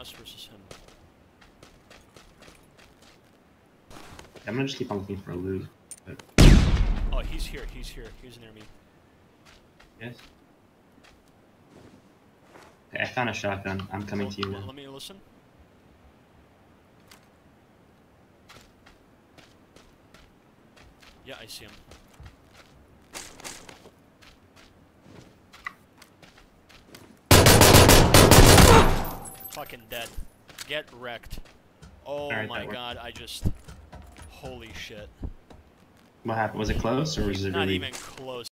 us versus him. I'm gonna just keep on looking for a loot. Oh, he's here. He's here. He's near me. Yes. Okay, I found a shotgun. I'm coming to you now. Let me listen. Yeah, I see him. Fucking dead. Get wrecked. Oh Alright, my god, I just. Holy shit. What happened? Was it close or was it Not really? even close.